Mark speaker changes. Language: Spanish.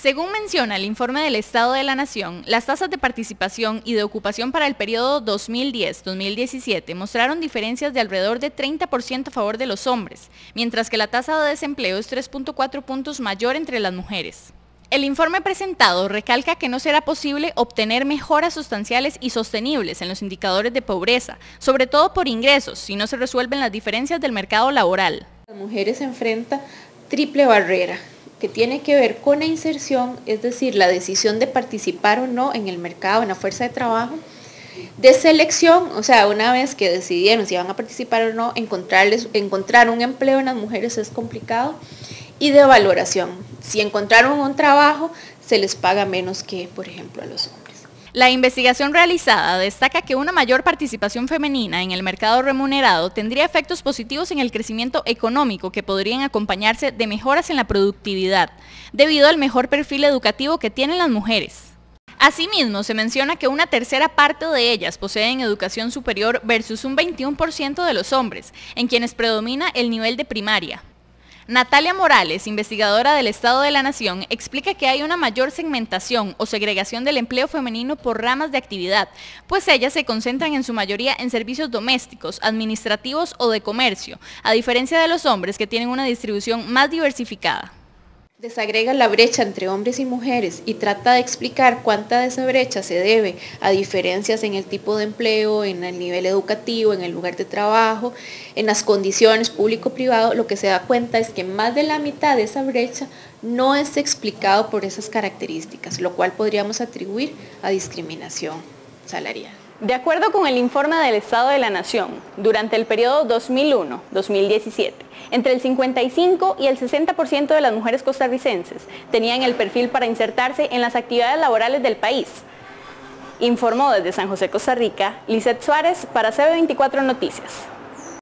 Speaker 1: Según menciona el informe del Estado de la Nación, las tasas de participación y de ocupación para el periodo 2010-2017 mostraron diferencias de alrededor de 30% a favor de los hombres, mientras que la tasa de desempleo es 3.4 puntos mayor entre las mujeres. El informe presentado recalca que no será posible obtener mejoras sustanciales y sostenibles en los indicadores de pobreza, sobre todo por ingresos, si no se resuelven las diferencias del mercado laboral.
Speaker 2: Las mujeres enfrentan triple barrera, que tiene que ver con la inserción, es decir, la decisión de participar o no en el mercado, en la fuerza de trabajo, de selección, o sea, una vez que decidieron si van a participar o no, encontrarles, encontrar un empleo en las mujeres es complicado, y de valoración. Si encontraron un trabajo, se les paga menos que, por ejemplo, a los hombres.
Speaker 1: La investigación realizada destaca que una mayor participación femenina en el mercado remunerado tendría efectos positivos en el crecimiento económico que podrían acompañarse de mejoras en la productividad, debido al mejor perfil educativo que tienen las mujeres. Asimismo, se menciona que una tercera parte de ellas poseen educación superior versus un 21% de los hombres, en quienes predomina el nivel de primaria. Natalia Morales, investigadora del Estado de la Nación, explica que hay una mayor segmentación o segregación del empleo femenino por ramas de actividad, pues ellas se concentran en su mayoría en servicios domésticos, administrativos o de comercio, a diferencia de los hombres que tienen una distribución más diversificada.
Speaker 2: Desagrega la brecha entre hombres y mujeres y trata de explicar cuánta de esa brecha se debe a diferencias en el tipo de empleo, en el nivel educativo, en el lugar de trabajo, en las condiciones público-privado. Lo que se da cuenta es que más de la mitad de esa brecha no es explicado por esas características, lo cual podríamos atribuir a discriminación salarial.
Speaker 1: De acuerdo con el informe del Estado de la Nación, durante el periodo 2001-2017, entre el 55 y el 60% de las mujeres costarricenses tenían el perfil para insertarse en las actividades laborales del país. Informó desde San José, Costa Rica, Lizeth Suárez para CB24 Noticias.